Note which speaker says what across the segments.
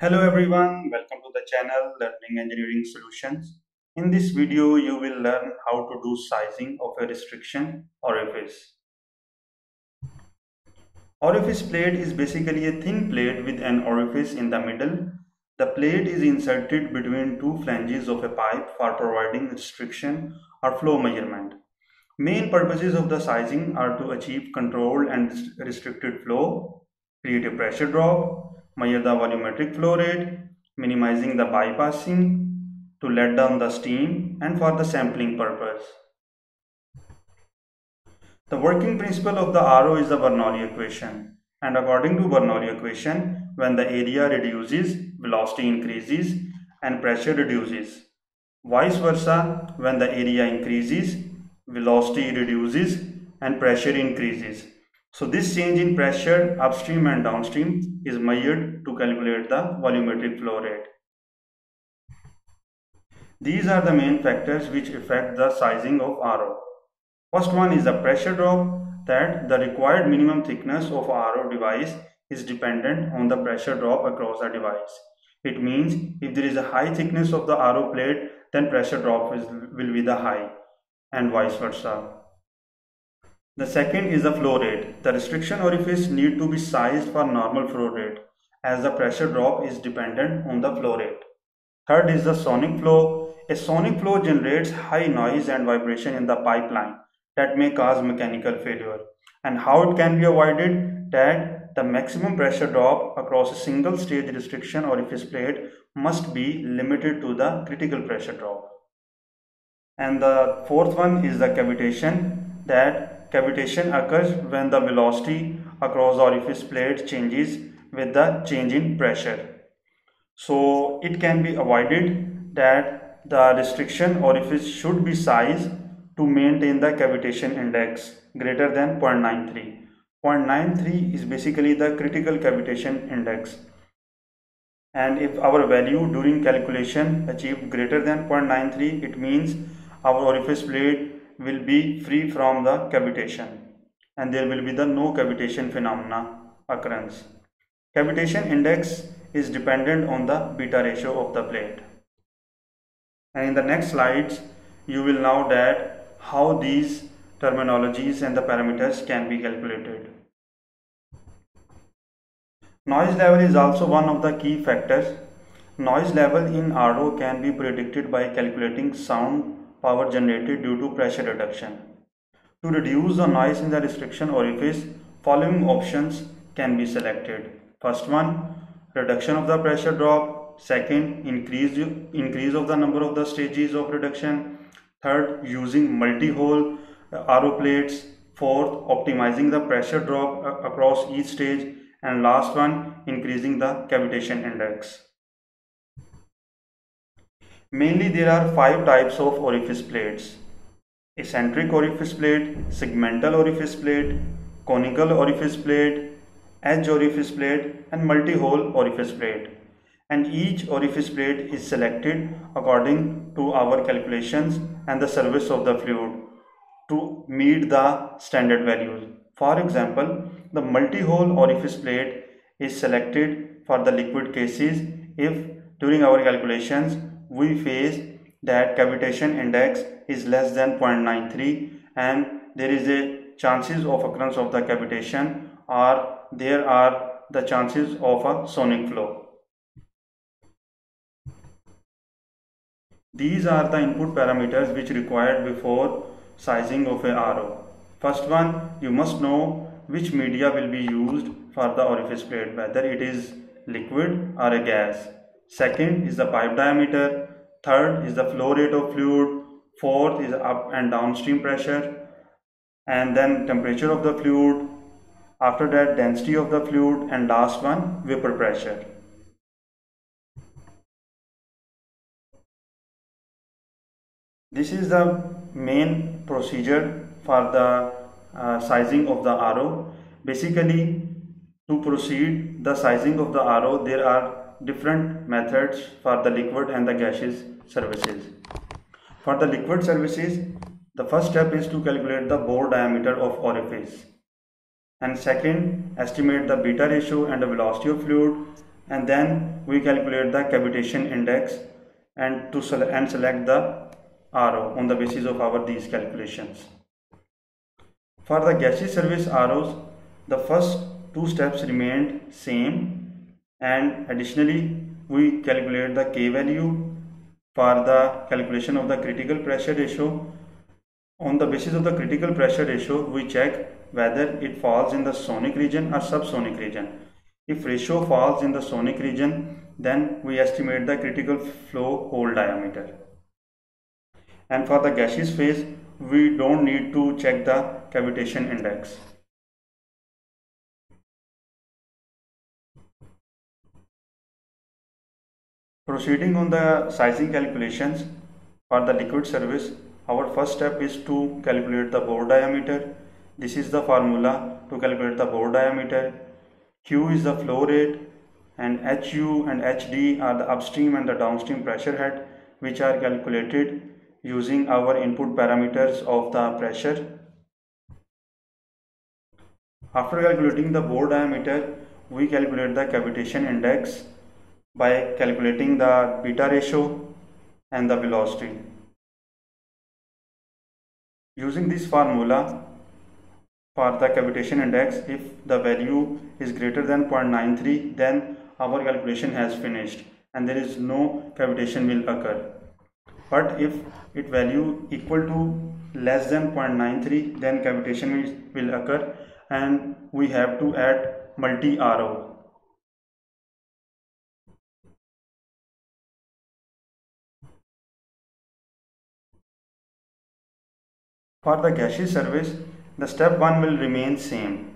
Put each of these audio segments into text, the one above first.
Speaker 1: Hello everyone, welcome to the channel Learning Engineering Solutions. In this video, you will learn how to do sizing of a restriction orifice. Orifice plate is basically a thin plate with an orifice in the middle. The plate is inserted between two flanges of a pipe for providing restriction or flow measurement. Main purposes of the sizing are to achieve controlled and restricted flow, create a pressure drop, measure the volumetric flow rate, minimizing the bypassing to let down the steam and for the sampling purpose. The working principle of the RO is the Bernoulli equation and according to Bernoulli equation when the area reduces velocity increases and pressure reduces. Vice versa when the area increases velocity reduces and pressure increases. So this change in pressure upstream and downstream is measured to calculate the volumetric flow rate. These are the main factors which affect the sizing of RO. First one is the pressure drop that the required minimum thickness of RO device is dependent on the pressure drop across the device. It means if there is a high thickness of the RO plate then pressure drop is, will be the high and vice versa. The second is the flow rate. The restriction orifice need to be sized for normal flow rate as the pressure drop is dependent on the flow rate. Third is the sonic flow. A sonic flow generates high noise and vibration in the pipeline that may cause mechanical failure. And how it can be avoided? That the maximum pressure drop across a single stage restriction orifice plate must be limited to the critical pressure drop. And the fourth one is the cavitation that Cavitation occurs when the velocity across the orifice plate changes with the change in pressure. So it can be avoided that the restriction orifice should be sized to maintain the cavitation index greater than 0.93. 0.93 is basically the critical cavitation index and if our value during calculation achieved greater than 0.93 it means our orifice plate will be free from the cavitation and there will be the no cavitation phenomena occurrence. Cavitation index is dependent on the beta ratio of the plate. And in the next slides, you will know that how these terminologies and the parameters can be calculated. Noise level is also one of the key factors. Noise level in RO can be predicted by calculating sound power generated due to pressure reduction. To reduce the noise in the restriction orifice, following options can be selected. First one, reduction of the pressure drop. Second, increase, increase of the number of the stages of reduction. Third, using multi-hole uh, RO plates. Fourth, optimizing the pressure drop uh, across each stage. And last one, increasing the cavitation index. Mainly there are five types of orifice plates. Eccentric orifice plate, segmental orifice plate, conical orifice plate, edge orifice plate and multi-hole orifice plate. And each orifice plate is selected according to our calculations and the service of the fluid to meet the standard values. For example, the multi-hole orifice plate is selected for the liquid cases if during our calculations we face that cavitation index is less than 0.93 and there is a chances of occurrence of the cavitation or there are the chances of a sonic flow. These are the input parameters which required before sizing of a RO. First one, you must know which media will be used for the orifice plate, whether it is liquid or a gas. Second is the pipe diameter. Third is the flow rate of fluid. Fourth is up and downstream pressure. And then temperature of the fluid. After that density of the fluid and last one vapor pressure. This is the main procedure for the uh, sizing of the RO. Basically to proceed the sizing of the RO there are different methods for the liquid and the gaseous services. For the liquid services, the first step is to calculate the bore diameter of orifice. And second, estimate the beta ratio and the velocity of fluid. and then we calculate the cavitation index and to select and select the RO on the basis of our these calculations. For the gaseous service ROs, the first two steps remained same and additionally we calculate the K value for the calculation of the critical pressure ratio. On the basis of the critical pressure ratio, we check whether it falls in the sonic region or subsonic region. If ratio falls in the sonic region, then we estimate the critical flow hole diameter. And for the gaseous phase, we don't need to check the cavitation index. Proceeding on the sizing calculations for the liquid service, our first step is to calculate the bore diameter. This is the formula to calculate the bore diameter. Q is the flow rate and HU and HD are the upstream and the downstream pressure head which are calculated using our input parameters of the pressure. After calculating the bore diameter, we calculate the cavitation index by calculating the beta ratio and the velocity. Using this formula for the cavitation index, if the value is greater than 0.93, then our calculation has finished and there is no cavitation will occur but if it value equal to less than 0.93 then cavitation will occur and we have to add multi For the gaseous service, the step 1 will remain same,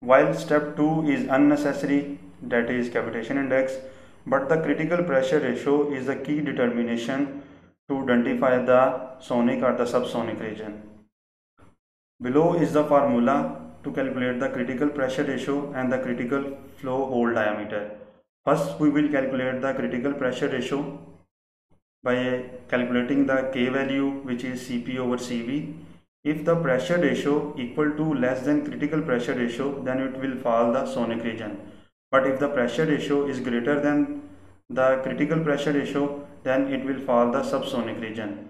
Speaker 1: while step 2 is unnecessary that is cavitation index, but the critical pressure ratio is the key determination to identify the sonic or the subsonic region. Below is the formula to calculate the critical pressure ratio and the critical flow hole diameter. First we will calculate the critical pressure ratio by calculating the K value which is Cp over Cv. If the pressure ratio equal to less than critical pressure ratio then it will fall the sonic region. But if the pressure ratio is greater than the critical pressure ratio then it will fall the subsonic region.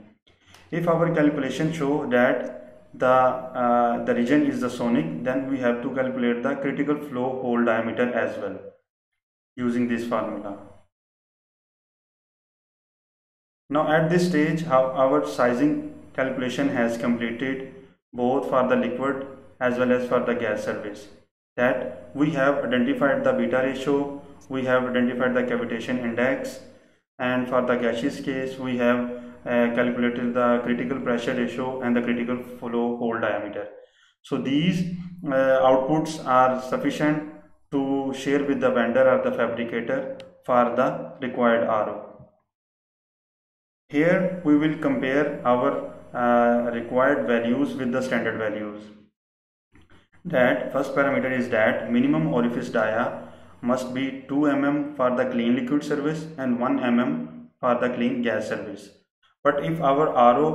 Speaker 1: If our calculation show that the uh, the region is the sonic then we have to calculate the critical flow hole diameter as well using this formula. Now at this stage our sizing calculation has completed both for the liquid as well as for the gas service that we have identified the beta ratio we have identified the cavitation index and for the gaseous case we have uh, calculated the critical pressure ratio and the critical flow hole diameter so these uh, outputs are sufficient to share with the vendor or the fabricator for the required RO. Here we will compare our uh, required values with the standard values. That first parameter is that minimum orifice dia must be 2 mm for the clean liquid service and 1 mm for the clean gas service. But if our RO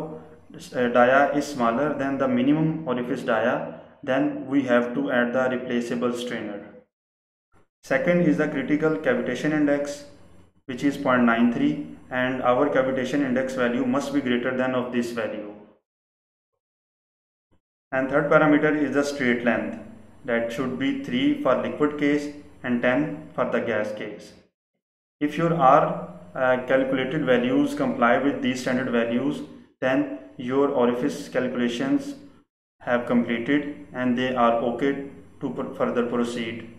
Speaker 1: uh, dia is smaller than the minimum orifice dia, then we have to add the replaceable strainer. Second is the critical cavitation index which is 0.93 and our cavitation index value must be greater than of this value. And third parameter is the straight length that should be 3 for liquid case and 10 for the gas case. If your R uh, calculated values comply with these standard values, then your orifice calculations have completed and they are okay to further proceed.